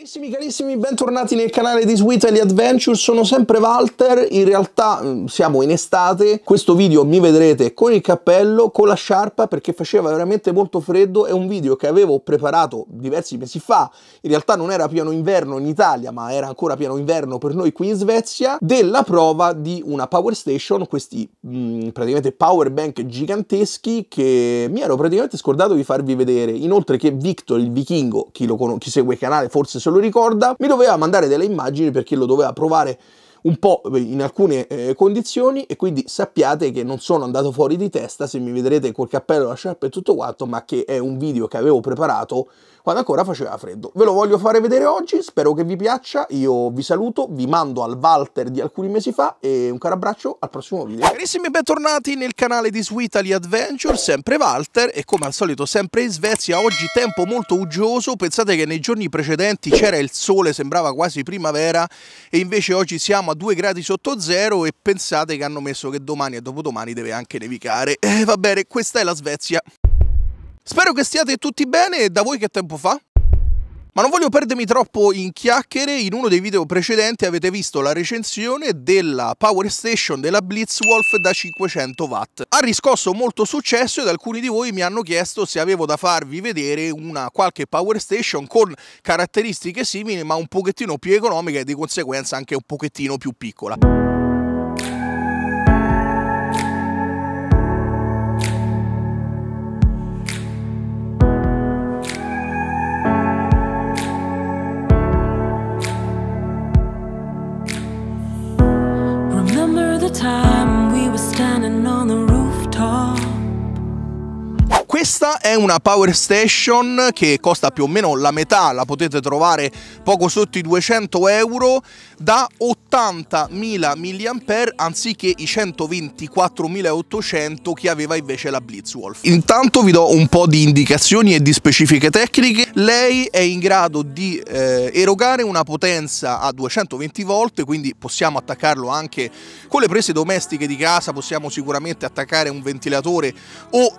Carissimi carissimi, bentornati nel canale di Sweetly Adventure, sono sempre Walter, in realtà mm, siamo in estate, questo video mi vedrete con il cappello, con la sciarpa perché faceva veramente molto freddo, è un video che avevo preparato diversi mesi fa, in realtà non era pieno inverno in Italia ma era ancora pieno inverno per noi qui in Svezia, della prova di una power station, questi mh, mm, praticamente power bank giganteschi che mi ero praticamente scordato di farvi vedere, inoltre che Victor il vichingo, chi, lo chi segue il canale forse se lo ricorda, mi doveva mandare delle immagini perché lo doveva provare un po' in alcune eh, condizioni e quindi sappiate che non sono andato fuori di testa se mi vedrete col cappello, la sciarpa e tutto quanto, ma che è un video che avevo preparato quando ancora faceva freddo. Ve lo voglio fare vedere oggi, spero che vi piaccia, io vi saluto, vi mando al Walter di alcuni mesi fa e un caro abbraccio al prossimo video. Carissimi bentornati nel canale di Sweetly Adventure, sempre Walter e come al solito sempre in Svezia, oggi tempo molto uggioso, pensate che nei giorni precedenti c'era il sole, sembrava quasi primavera e invece oggi siamo a 2 gradi sotto zero e pensate che hanno messo che domani e dopodomani deve anche nevicare. Eh, va bene, questa è la Svezia. Spero che stiate tutti bene e da voi che tempo fa? Ma non voglio perdermi troppo in chiacchiere, in uno dei video precedenti avete visto la recensione della Power Station della Blitzwolf da 500 watt. Ha riscosso molto successo ed alcuni di voi mi hanno chiesto se avevo da farvi vedere una qualche Power Station con caratteristiche simili ma un pochettino più economica e di conseguenza anche un pochettino più piccola. Questa è una power station che costa più o meno la metà, la potete trovare poco sotto i 200 euro, da 80.000 mAh anziché i 124.800 che aveva invece la Blitzwolf. Intanto vi do un po' di indicazioni e di specifiche tecniche. Lei è in grado di eh, erogare una potenza a 220 volt, quindi possiamo attaccarlo anche con le prese domestiche di casa, possiamo sicuramente attaccare un ventilatore o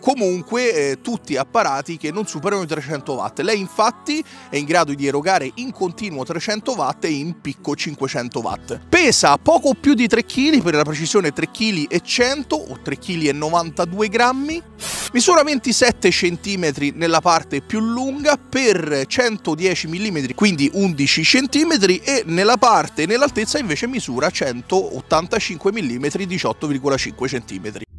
comunque comunque eh, tutti apparati che non superano i 300 watt. Lei infatti è in grado di erogare in continuo 300 watt e in picco 500 watt. Pesa poco più di 3 kg, per la precisione 3 kg e 100 o 3 kg e 92 grammi. Misura 27 cm nella parte più lunga per 110 mm, quindi 11 cm e nella parte nell'altezza invece misura 185 mm, 18,5 cm.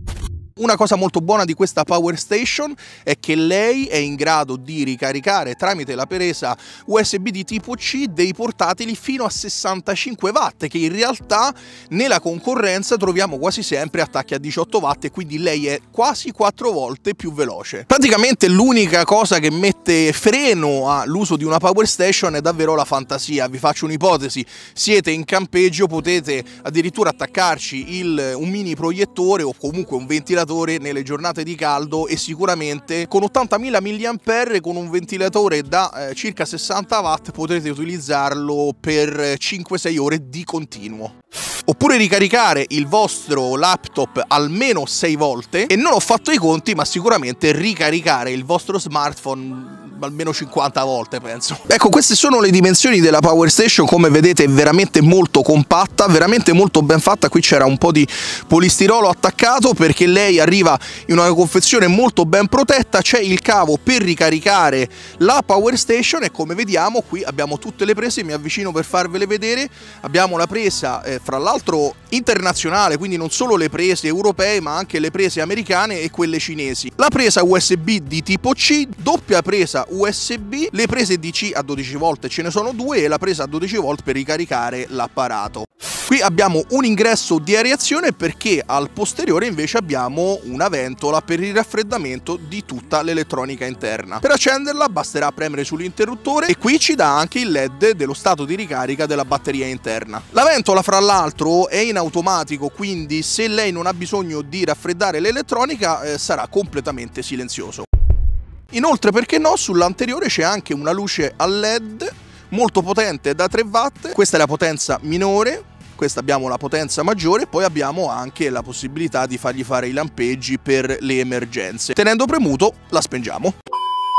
Una cosa molto buona di questa Power Station è che lei è in grado di ricaricare tramite la presa USB di tipo C dei portatili fino a 65 watt che in realtà nella concorrenza troviamo quasi sempre attacchi a 18 watt e quindi lei è quasi 4 volte più veloce. Praticamente l'unica cosa che mette freno all'uso di una Power Station è davvero la fantasia. Vi faccio un'ipotesi, siete in campeggio, potete addirittura attaccarci il, un mini proiettore o comunque un ventilatore ventilatore nelle giornate di caldo e sicuramente con 80.000 mAh con un ventilatore da eh, circa 60 watt potrete utilizzarlo per 5-6 ore di continuo. Oppure ricaricare il vostro laptop almeno 6 volte e non ho fatto i conti ma sicuramente ricaricare il vostro smartphone almeno 50 volte penso. Ecco queste sono le dimensioni della Power Station come vedete è veramente molto compatta, veramente molto ben fatta, qui c'era un po' di polistirolo attaccato perché lei arriva in una confezione molto ben protetta, c'è il cavo per ricaricare la Power Station e come vediamo qui abbiamo tutte le prese, mi avvicino per farvele vedere, abbiamo la presa eh, fra l'altro internazionale, quindi non solo le prese europee ma anche le prese americane e quelle cinesi. La presa USB di tipo C, doppia presa USB, le prese DC a 12 volt ce ne sono due e la presa a 12 volt per ricaricare l'apparato. Qui abbiamo un ingresso di areazione perché al posteriore invece abbiamo una ventola per il raffreddamento di tutta l'elettronica interna. Per accenderla basterà premere sull'interruttore e qui ci dà anche il LED dello stato di ricarica della batteria interna. La ventola fra l'altro è in automatico quindi se lei non ha bisogno di raffreddare l'elettronica eh, sarà completamente silenzioso. Inoltre, perché no, sull'anteriore c'è anche una luce a LED molto potente da 3 watt, questa è la potenza minore, questa abbiamo la potenza maggiore e poi abbiamo anche la possibilità di fargli fare i lampeggi per le emergenze. Tenendo premuto la spengiamo.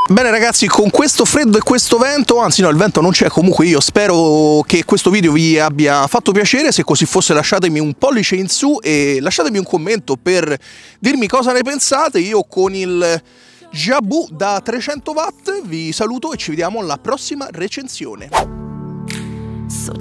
Bene ragazzi, con questo freddo e questo vento, anzi no, il vento non c'è, comunque io spero che questo video vi abbia fatto piacere, se così fosse lasciatemi un pollice in su e lasciatemi un commento per dirmi cosa ne pensate, io con il Jabu da 300 watt vi saluto e ci vediamo alla prossima recensione. So